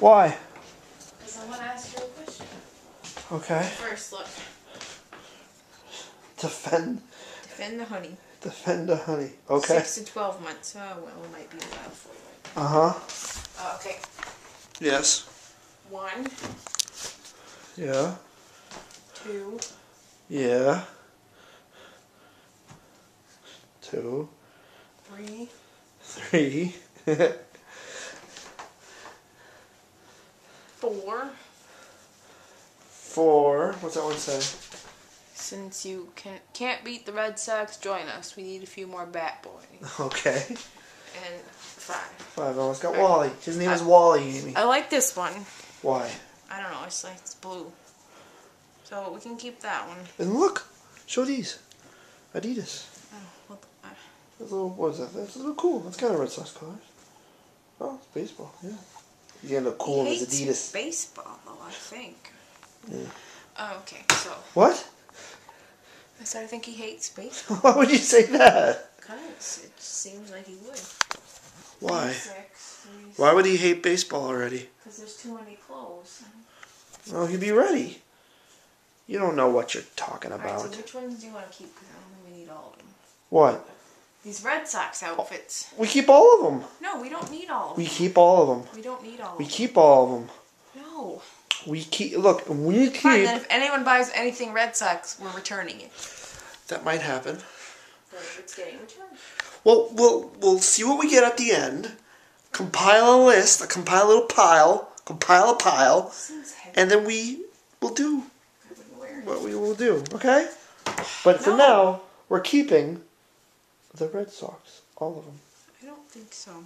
Why? Because I want to ask you a question. Okay. First, look. Defend, Defend the honey. defend the honey. Okay. Six to twelve months. Oh well, it might be a while for you. Uh huh. Uh, okay. Yes. One, Yeah. two, Yeah. Two, three, three, four. four. What's that one say? Since you can, can't beat the Red Sox, join us. We need a few more bat boys. Okay. And five. Five. Oh, it's got Wally. His name is Wally, Amy. I like this one. Why? I don't know. It's like it's blue. So we can keep that one. And look, show these. Adidas. Oh, well, uh, That's a little, what is that? That's a little cool. That's kind of Red Sox colors. Oh, it's baseball, yeah. He's gonna look cool in his hates Adidas. baseball, though. I think. Yeah. Oh, okay. So What? I said I think he hates baseball. Why would you say that? Cause it seems like he would. Why? Six, Why would he hate baseball already? Because there's too many clothes. Well, he'd be ready. You don't know what you're talking about. so which ones do you want to keep? Because I don't think we need all of them. What? These Red Sox outfits. We keep all of them. No, we don't need all of them. We keep all of them. We all We keep all of them. No. We keep. Look, we Fine, then keep. if anyone buys anything Red Sox, we're returning it. That might happen. So it's getting returned. Well, we'll we'll see what we get at the end. Compile a list, a compile a little pile, compile a pile, and then we will do I wouldn't wear it. what we will do. Okay? But for No. now, we're keeping the Red Sox, all of them. I don't think so.